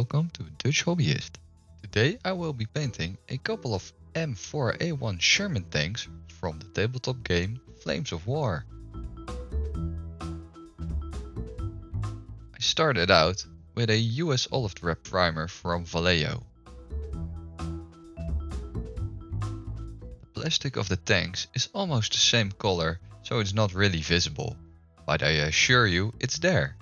welcome to Dutch Hobbyist. Today I will be painting a couple of M4A1 Sherman tanks from the tabletop game Flames of War. I started out with a US olive drab primer from Vallejo. The plastic of the tanks is almost the same color so it's not really visible, but I assure you it's there.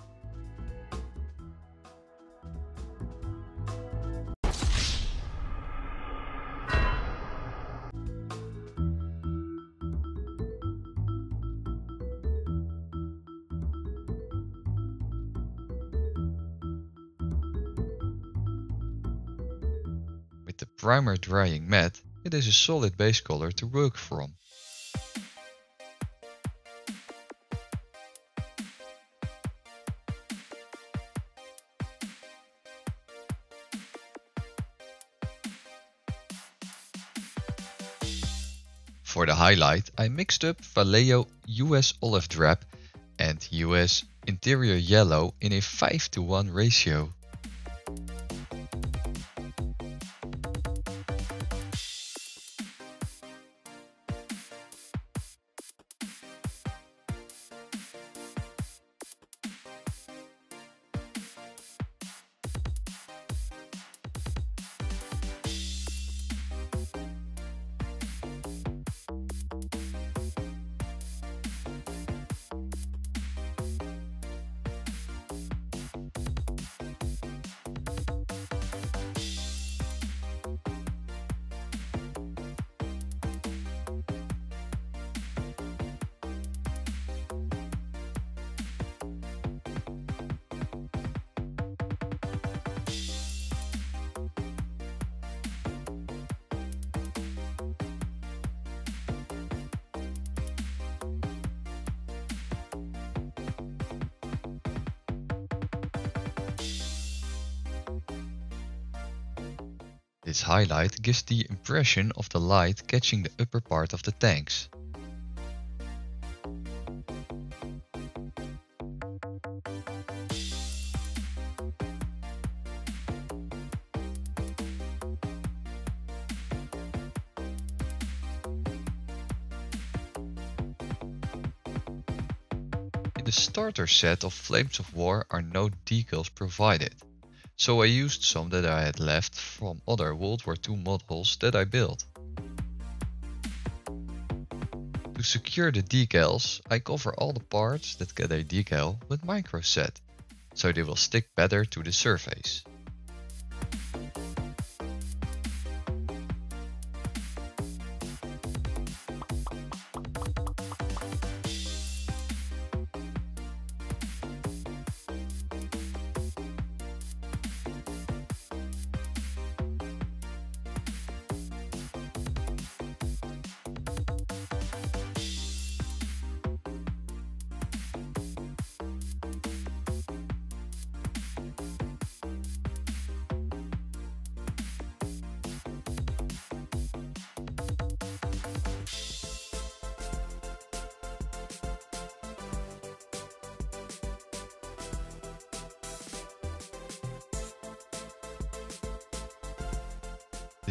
With the primer drying matte, it is a solid base color to work from. For the highlight, I mixed up Vallejo US Olive Drab and US Interior Yellow in a 5 to 1 ratio. This highlight gives the impression of the light catching the upper part of the tanks. In the starter set of Flames of War are no decals provided, so I used some that I had left from other World War II models that I built. To secure the decals, I cover all the parts that get a decal with Micro Set, so they will stick better to the surface.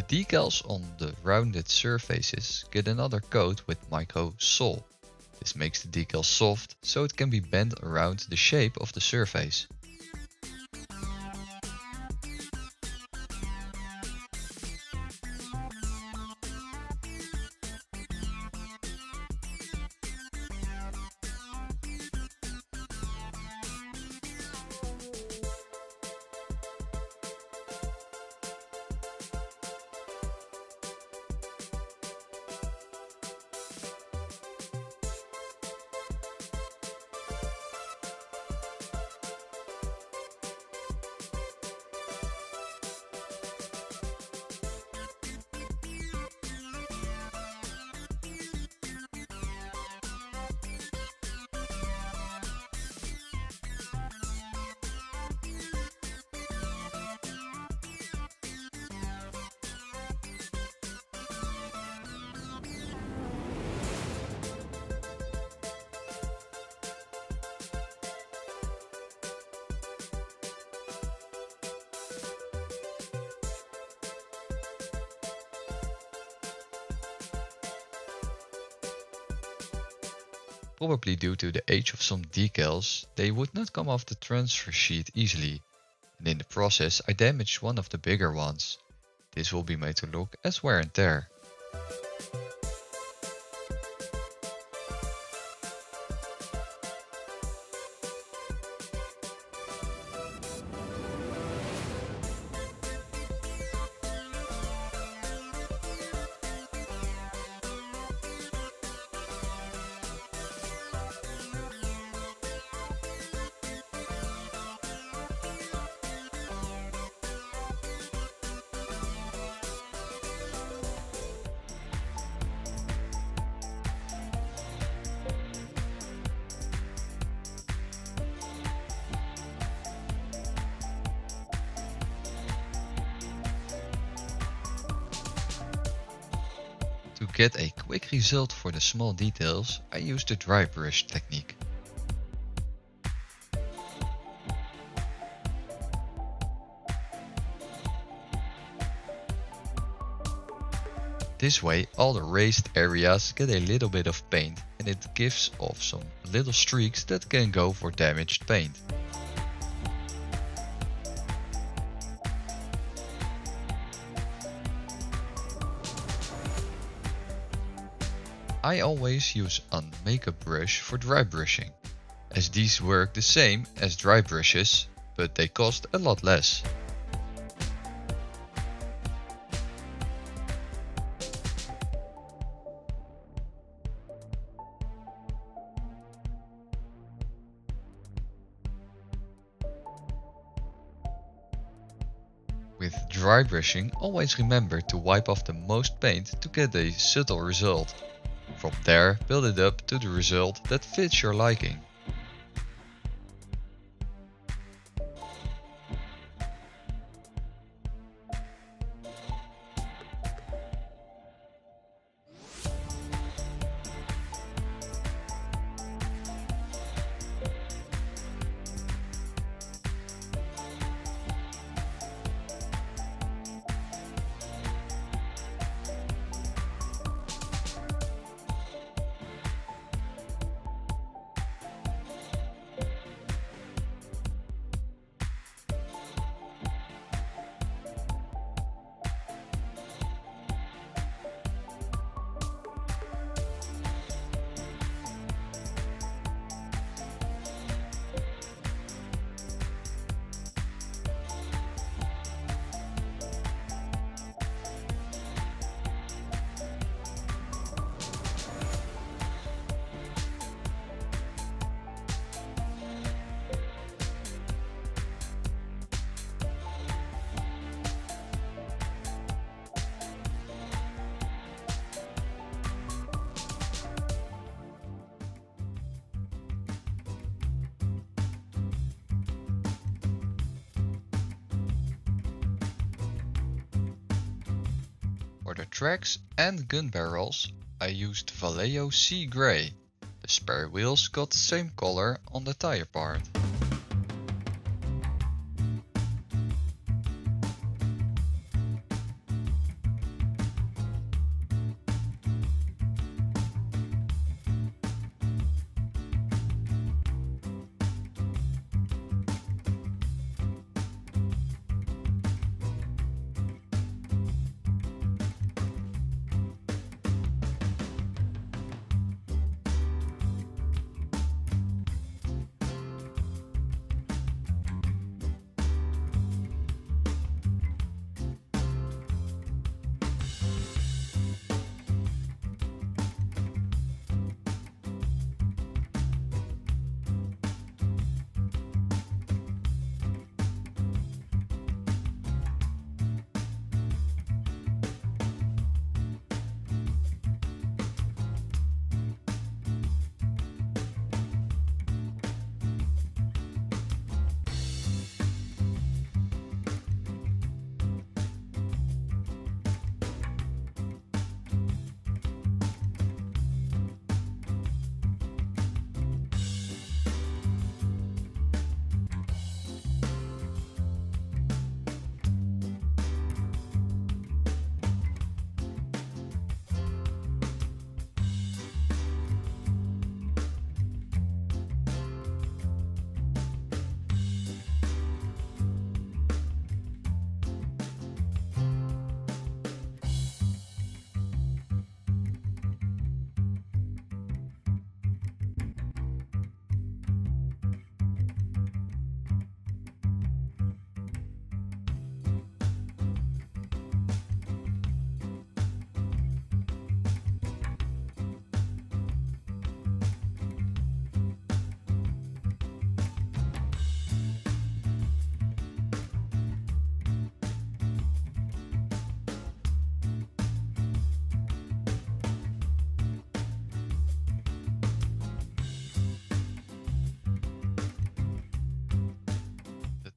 Decals on the rounded surfaces get another coat with Micro Sol. This makes the decal soft so it can be bent around the shape of the surface. Probably due to the age of some decals, they would not come off the transfer sheet easily, and in the process I damaged one of the bigger ones. This will be made to look as wear and tear. To get a quick result for the small details, I use the dry brush technique. This way all the raised areas get a little bit of paint and it gives off some little streaks that can go for damaged paint. I always use a makeup brush for dry brushing, as these work the same as dry brushes, but they cost a lot less. With dry brushing, always remember to wipe off the most paint to get a subtle result. From there, build it up to the result that fits your liking. For the tracks and gun barrels, I used Vallejo Sea Grey. The spare wheels got the same color on the tire part.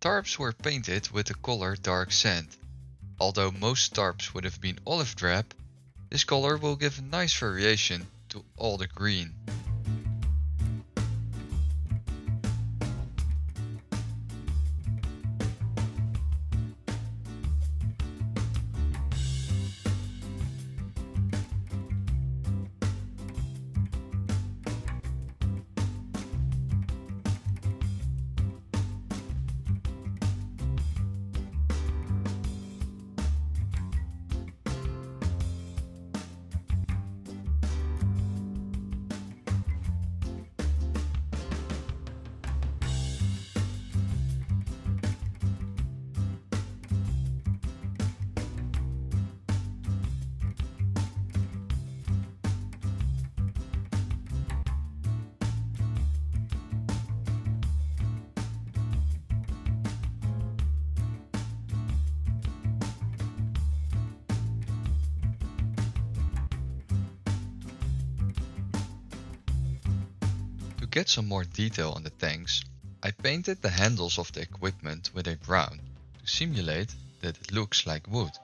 Tarps were painted with the color dark sand. Although most tarps would have been olive drab, this color will give a nice variation to all the green. Get some more detail on the tanks, I painted the handles of the equipment with a brown to simulate that it looks like wood.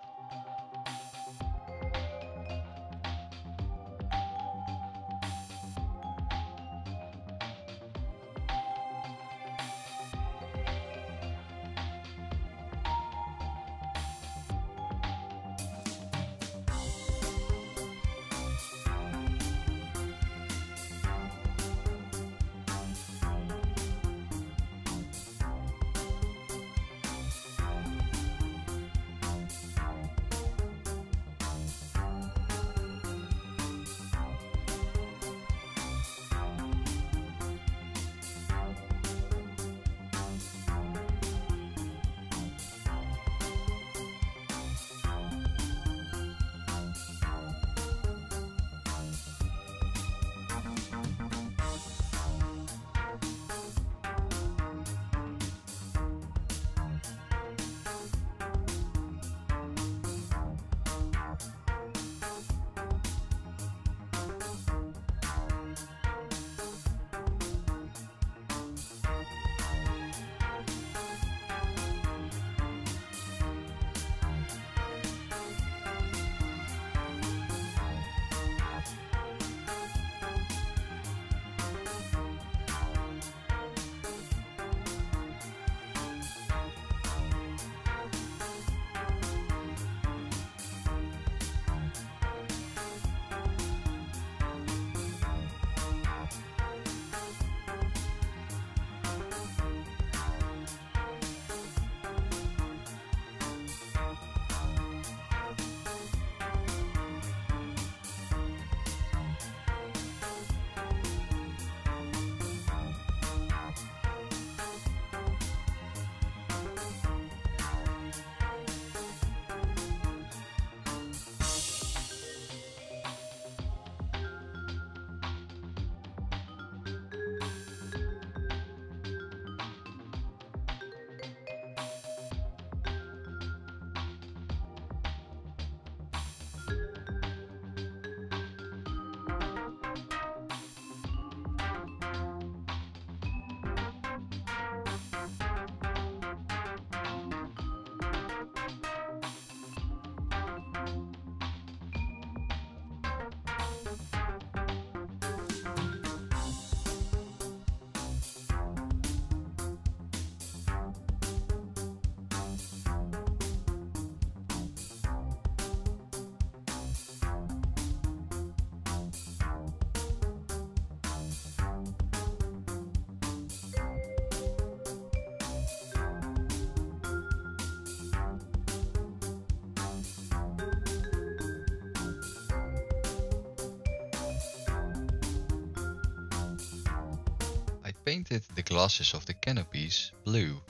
Painted the glasses of the canopies blue.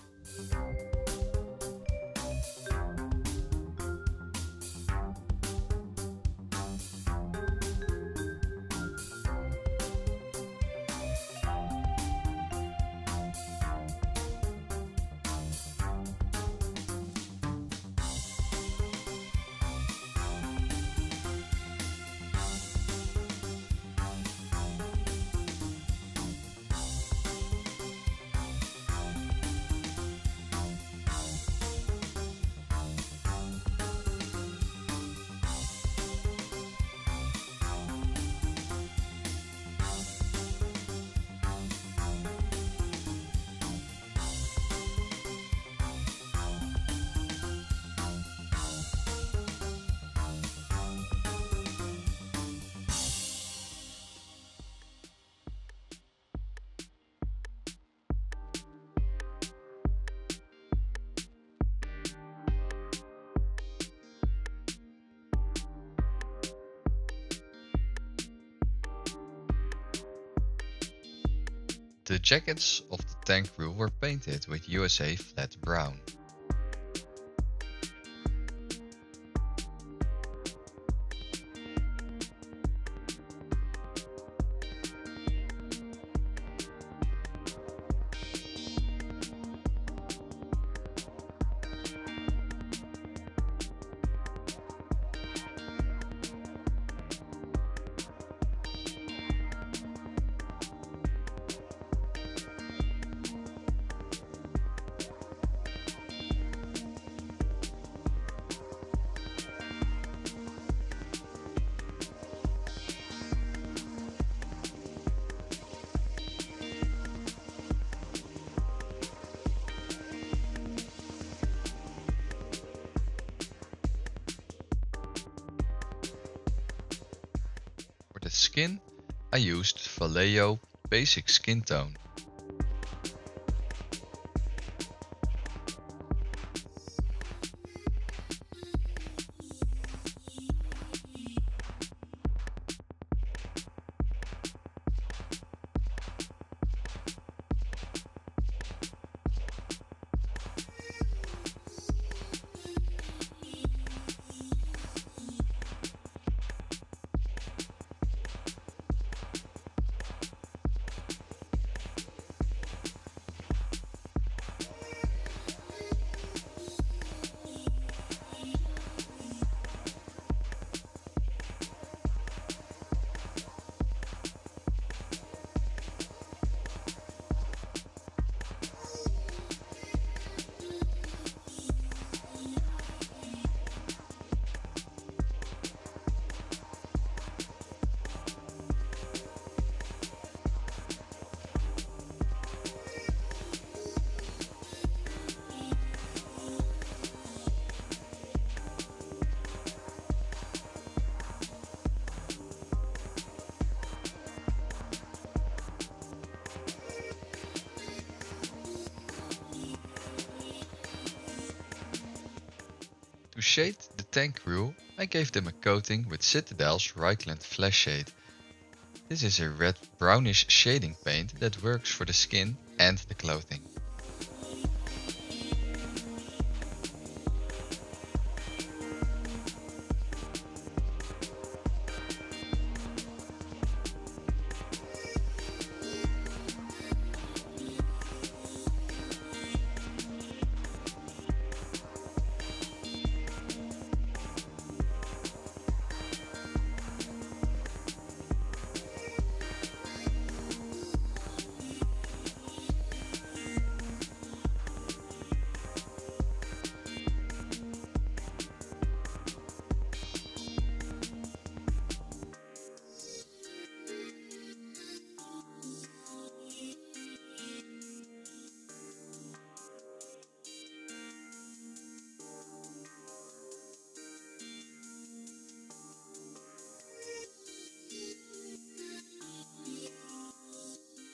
The jackets of the tank crew were painted with USA flat brown. Skin, I used Vallejo Basic Skin Tone. Shade the tank crew, I gave them a coating with Citadel's Reikland Fleshshade. This is a red brownish shading paint that works for the skin and the clothing.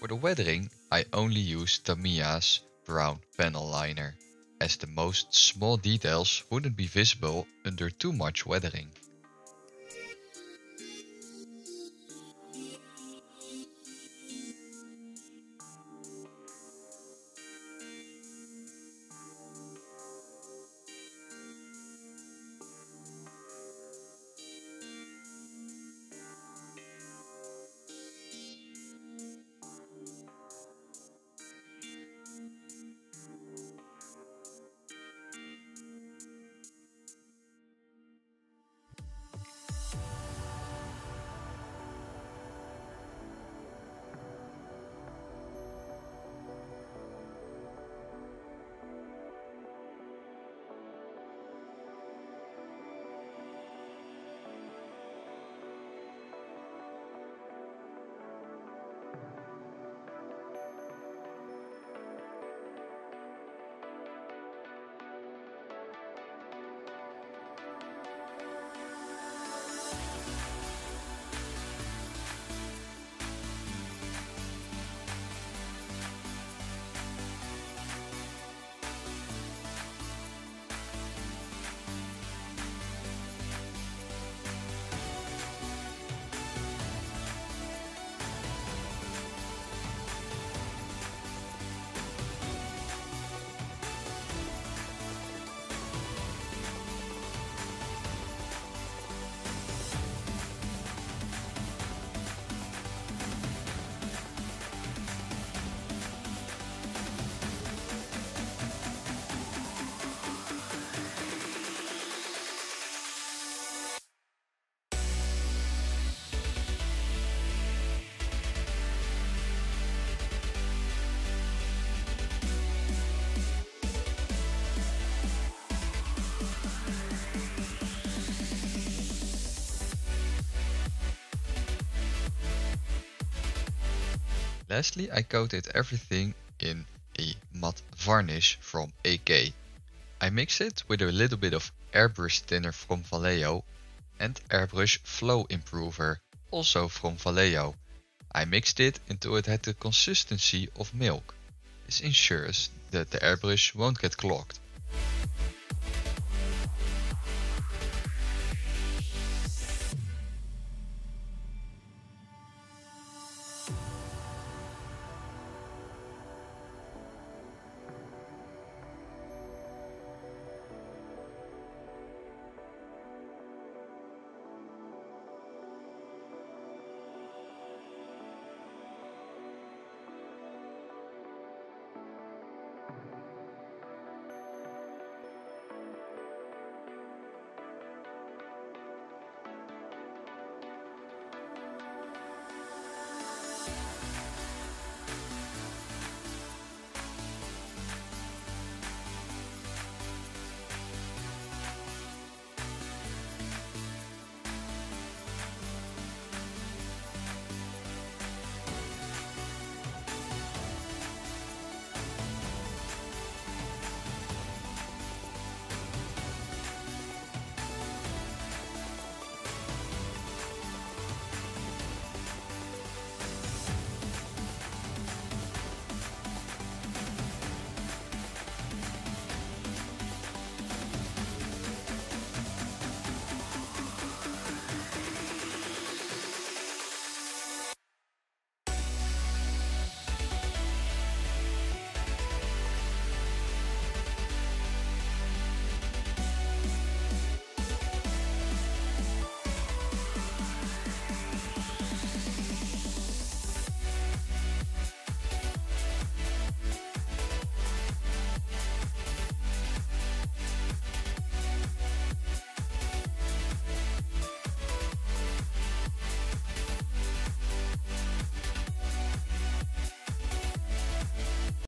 For the weathering, I only use Tamiya's brown panel liner, as the most small details wouldn't be visible under too much weathering. Lastly, I coated everything in a matte varnish from AK. I mix it with a little bit of airbrush thinner from Vallejo and airbrush flow improver, also from Vallejo. I mixed it until it had the consistency of milk. This ensures that the airbrush won't get clogged.